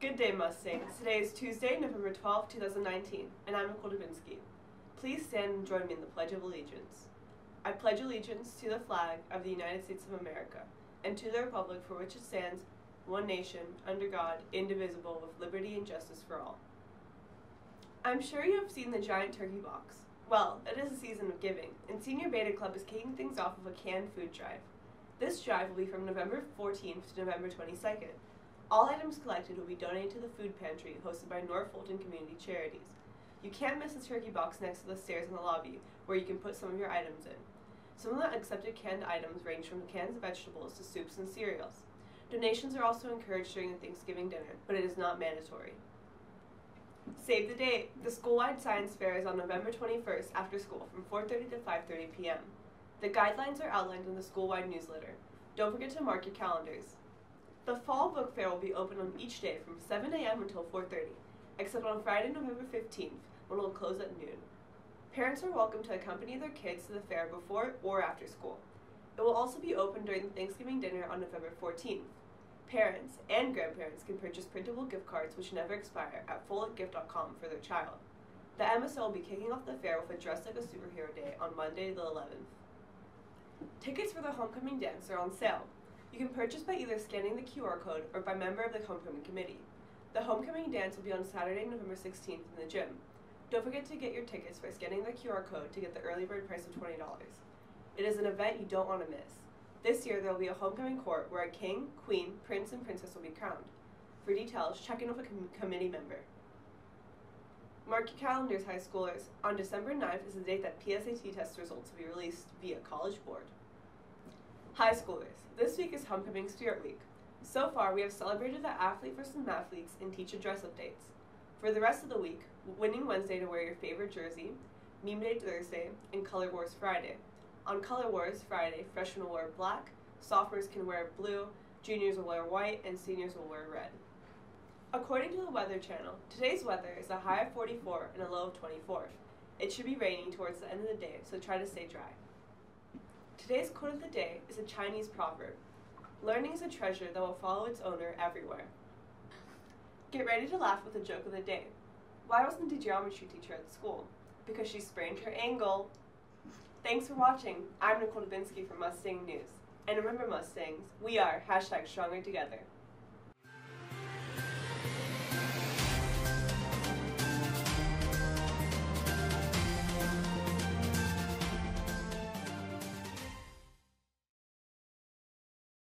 Good day, Mustangs. Today is Tuesday, November 12, 2019, and I'm Nicole Dubinsky. Please stand and join me in the Pledge of Allegiance. I pledge allegiance to the flag of the United States of America and to the republic for which it stands, one nation, under God, indivisible, with liberty and justice for all. I'm sure you have seen the giant turkey box. Well, it is a season of giving, and Senior Beta Club is kicking things off with a canned food drive. This drive will be from November 14th to November 22nd. All items collected will be donated to the food pantry hosted by North Fulton Community Charities. You can't miss the turkey box next to the stairs in the lobby, where you can put some of your items in. Some of the accepted canned items range from cans of vegetables to soups and cereals. Donations are also encouraged during the Thanksgiving dinner, but it is not mandatory. Save the date! The school-wide science fair is on November 21st after school from 4.30 to 5.30 p.m. The guidelines are outlined in the school-wide newsletter. Don't forget to mark your calendars. The fall book fair will be open on each day from 7 a.m. until 4.30, except on Friday, November 15th, when it will close at noon. Parents are welcome to accompany their kids to the fair before or after school. It will also be open during the Thanksgiving dinner on November 14th. Parents and grandparents can purchase printable gift cards which never expire at fullettgift.com for their child. The MSO will be kicking off the fair with a Dress Like a Superhero Day on Monday the 11th. Tickets for the homecoming dance are on sale. You can purchase by either scanning the QR code or by member of the homecoming committee. The homecoming dance will be on Saturday, November 16th in the gym. Don't forget to get your tickets by scanning the QR code to get the early bird price of $20. It is an event you don't want to miss. This year there will be a homecoming court where a king, queen, prince, and princess will be crowned. For details, check in with a com committee member. Mark your calendars, high schoolers. On December 9th is the date that PSAT test results will be released via College Board. High schoolers, this week is Homecoming Spirit Week. So far, we have celebrated the athlete versus mathletes and teacher dress updates. For the rest of the week, Winning Wednesday to wear your favorite jersey, Meme Day Thursday, and Color Wars Friday. On Color Wars Friday, freshmen will wear black, sophomores can wear blue, juniors will wear white, and seniors will wear red. According to the Weather Channel, today's weather is a high of 44 and a low of 24. It should be raining towards the end of the day, so try to stay dry. Today's quote of the day is a Chinese proverb Learning is a treasure that will follow its owner everywhere. Get ready to laugh with the joke of the day. Why wasn't the geometry teacher at school? Because she sprained her ankle. Thanks for watching. I'm Nicole Dubinsky from Mustang News. And remember, Mustangs, we are hashtag stronger together.